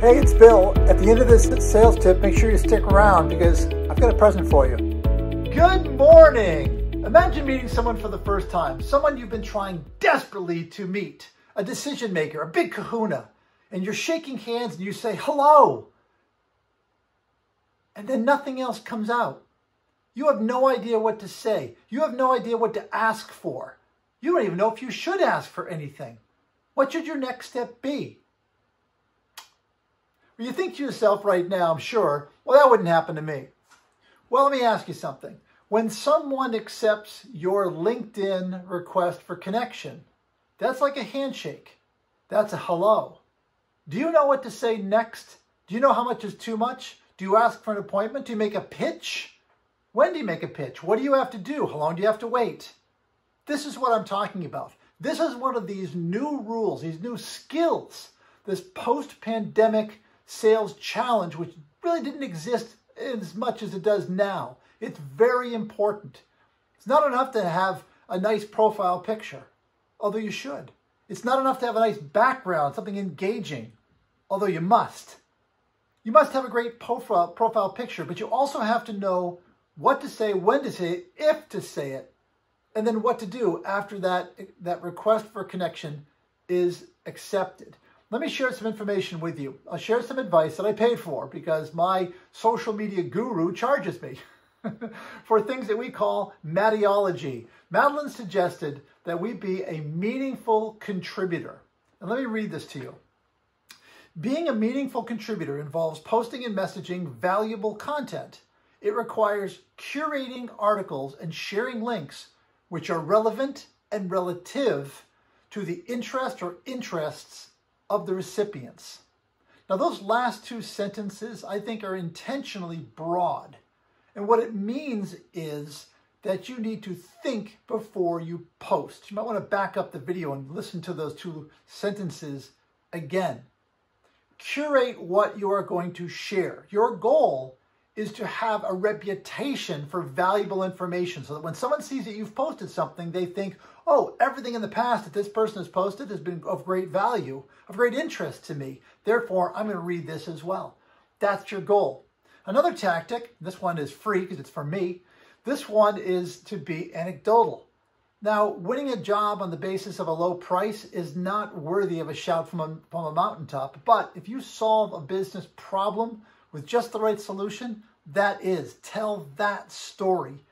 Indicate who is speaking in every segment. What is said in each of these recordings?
Speaker 1: Hey, it's Bill. At the end of this sales tip, make sure you stick around because I've got a present for you. Good morning! Imagine meeting someone for the first time, someone you've been trying desperately to meet, a decision maker, a big kahuna, and you're shaking hands and you say, hello. And then nothing else comes out. You have no idea what to say. You have no idea what to ask for. You don't even know if you should ask for anything. What should your next step be? You think to yourself right now, I'm sure, well, that wouldn't happen to me. Well, let me ask you something. When someone accepts your LinkedIn request for connection, that's like a handshake. That's a hello. Do you know what to say next? Do you know how much is too much? Do you ask for an appointment? Do you make a pitch? When do you make a pitch? What do you have to do? How long do you have to wait? This is what I'm talking about. This is one of these new rules, these new skills, this post-pandemic sales challenge, which really didn't exist as much as it does now. It's very important. It's not enough to have a nice profile picture, although you should. It's not enough to have a nice background, something engaging, although you must. You must have a great profile, profile picture, but you also have to know what to say, when to say it, if to say it, and then what to do after that, that request for connection is accepted. Let me share some information with you. I'll share some advice that I paid for because my social media guru charges me for things that we call Mattyology. Madeline suggested that we be a meaningful contributor. And let me read this to you. Being a meaningful contributor involves posting and messaging valuable content. It requires curating articles and sharing links which are relevant and relative to the interest or interests of the recipients. Now, those last two sentences I think are intentionally broad. And what it means is that you need to think before you post. You might want to back up the video and listen to those two sentences again. Curate what you are going to share. Your goal is to have a reputation for valuable information so that when someone sees that you've posted something, they think, oh, everything in the past that this person has posted has been of great value, of great interest to me. Therefore, I'm going to read this as well. That's your goal. Another tactic, this one is free because it's for me, this one is to be anecdotal. Now, winning a job on the basis of a low price is not worthy of a shout from a, from a mountaintop, but if you solve a business problem with just the right solution, that is. Tell that story.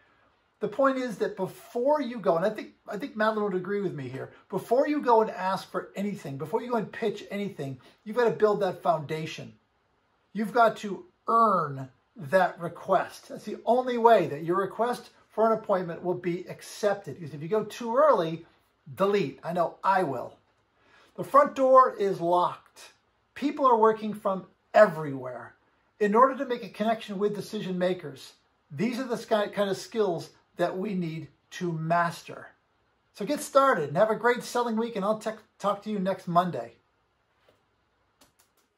Speaker 1: The point is that before you go, and I think I think Madeline would agree with me here, before you go and ask for anything, before you go and pitch anything, you've got to build that foundation. You've got to earn that request. That's the only way that your request for an appointment will be accepted. Because if you go too early, delete. I know I will. The front door is locked. People are working from everywhere in order to make a connection with decision makers, these are the kind of skills that we need to master. So get started and have a great selling week, and I'll talk to you next Monday.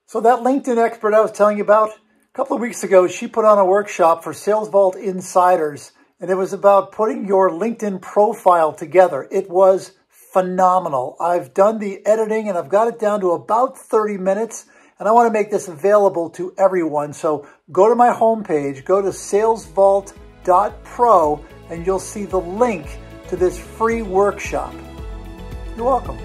Speaker 1: So that LinkedIn expert I was telling you about, a couple of weeks ago, she put on a workshop for Sales Vault Insiders, and it was about putting your LinkedIn profile together. It was phenomenal. I've done the editing, and I've got it down to about 30 minutes, and I want to make this available to everyone. So go to my homepage, go to salesvault.pro, and you'll see the link to this free workshop. You're welcome.